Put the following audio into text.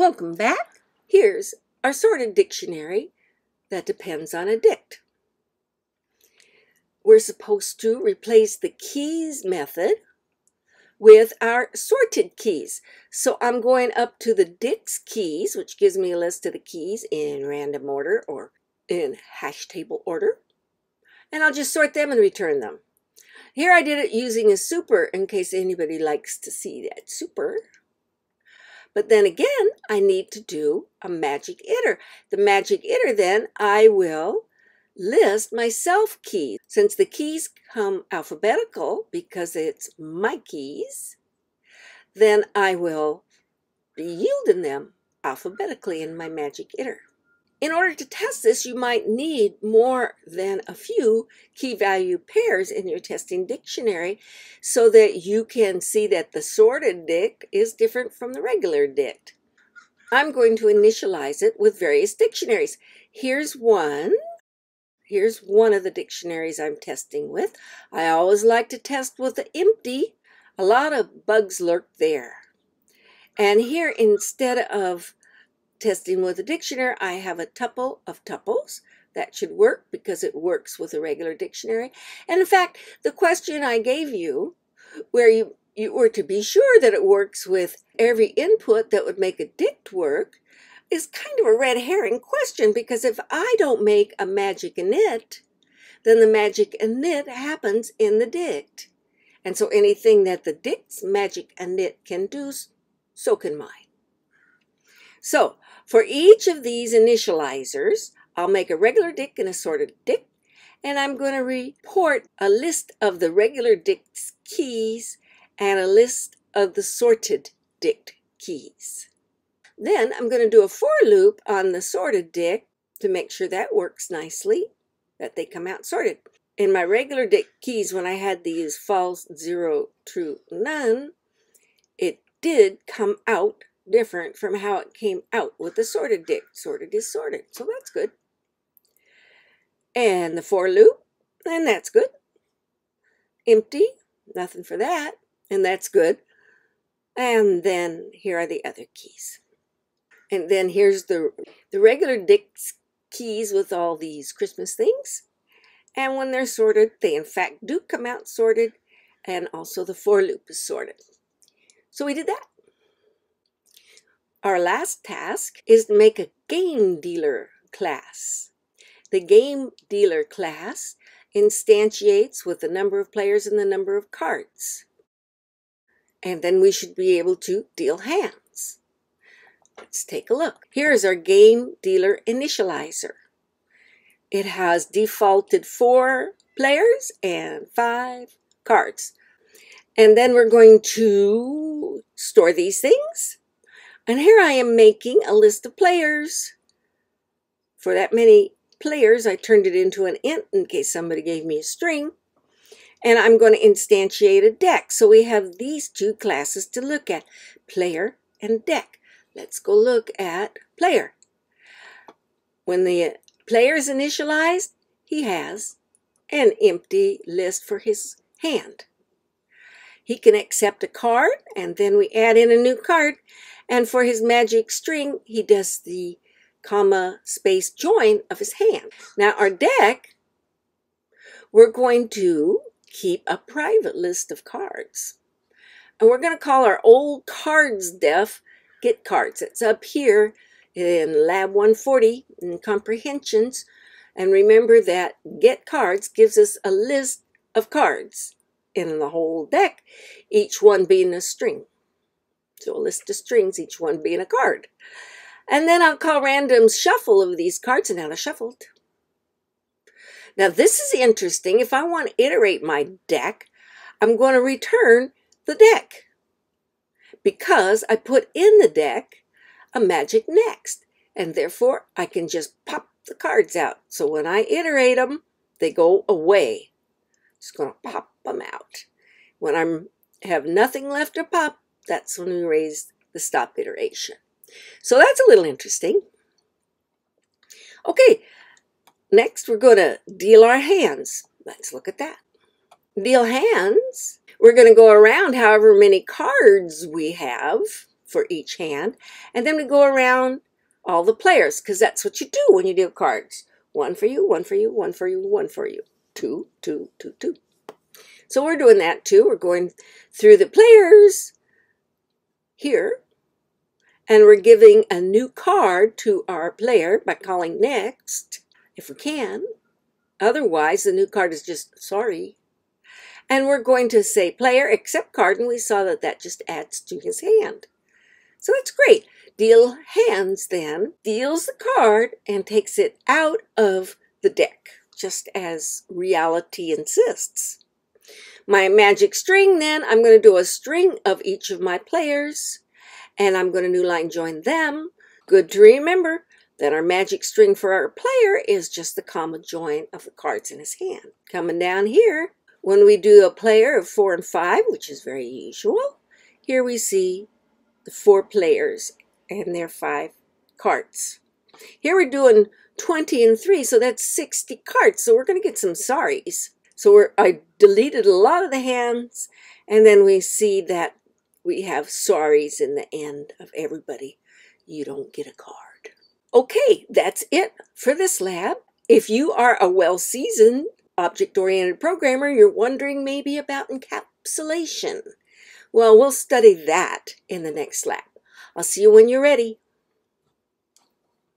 Welcome back. Here's our sorted dictionary that depends on a dict. We're supposed to replace the keys method with our sorted keys. So I'm going up to the dict's keys, which gives me a list of the keys in random order or in hash table order. And I'll just sort them and return them. Here I did it using a super in case anybody likes to see that super. But then again, I need to do a magic iter. The magic iter then, I will list my self keys. Since the keys come alphabetical because it's my keys, then I will be yielding them alphabetically in my magic iter. In order to test this, you might need more than a few key value pairs in your testing dictionary so that you can see that the sorted dict is different from the regular dict. I'm going to initialize it with various dictionaries. Here's one. Here's one of the dictionaries I'm testing with. I always like to test with the empty. A lot of bugs lurk there. And here, instead of testing with a dictionary, I have a tuple of tuples. That should work because it works with a regular dictionary. And in fact, the question I gave you, where you, you were to be sure that it works with every input that would make a dict work, is kind of a red herring question because if I don't make a magic init, then the magic init happens in the dict. And so anything that the dict's magic init can do, so can mine. So for each of these initializers, I'll make a regular dict and a sorted dict, and I'm going to report a list of the regular dict's keys and a list of the sorted dict keys. Then I'm going to do a for loop on the sorted dict to make sure that works nicely, that they come out sorted. In my regular dict keys, when I had these false, zero, true, none, it did come out different from how it came out with the sorted dict. Sorted is sorted, so that's good. And the for loop, and that's good. Empty, nothing for that, and that's good. And then here are the other keys. And then here's the, the regular dict keys with all these Christmas things. And when they're sorted, they in fact do come out sorted, and also the for loop is sorted. So we did that. Our last task is to make a game dealer class. The game dealer class instantiates with the number of players and the number of cards. And then we should be able to deal hands. Let's take a look. Here's our game dealer initializer. It has defaulted four players and five cards. And then we're going to store these things and here I am making a list of players. For that many players, I turned it into an int in case somebody gave me a string. And I'm going to instantiate a deck. So we have these two classes to look at, player and deck. Let's go look at player. When the player is initialized, he has an empty list for his hand. He can accept a card, and then we add in a new card, and for his magic string, he does the comma space join of his hand. Now our deck, we're going to keep a private list of cards. And we're going to call our old cards def get cards. It's up here in Lab 140 in comprehensions. And remember that get cards gives us a list of cards in the whole deck, each one being a string. So a list of strings, each one being a card. And then I'll call random shuffle of these cards, and now they're shuffled. Now this is interesting. If I want to iterate my deck, I'm going to return the deck because I put in the deck a magic next, and therefore I can just pop the cards out. So when I iterate them, they go away. Just going to pop them out. When I have nothing left to pop, that's when we raise the stop iteration. So that's a little interesting. Okay, next we're going to deal our hands. Let's look at that. Deal hands. We're going to go around however many cards we have for each hand. And then we go around all the players because that's what you do when you deal cards. One for you, one for you, one for you, one for you. Two, two, two, two. So we're doing that too. We're going through the players here. And we're giving a new card to our player by calling next, if we can. Otherwise, the new card is just sorry. And we're going to say player accept card, and we saw that that just adds to his hand. So that's great. Deal hands then, deals the card, and takes it out of the deck, just as reality insists. My magic string then, I'm going to do a string of each of my players, and I'm going to new line join them. Good to remember that our magic string for our player is just the comma join of the cards in his hand. Coming down here, when we do a player of four and five, which is very usual, here we see the four players and their five cards. Here we're doing 20 and 3, so that's 60 cards. So we're going to get some sorries. So we're, I deleted a lot of the hands, and then we see that we have sorries in the end of everybody. You don't get a card. Okay, that's it for this lab. If you are a well-seasoned object-oriented programmer, you're wondering maybe about encapsulation. Well, we'll study that in the next lab. I'll see you when you're ready.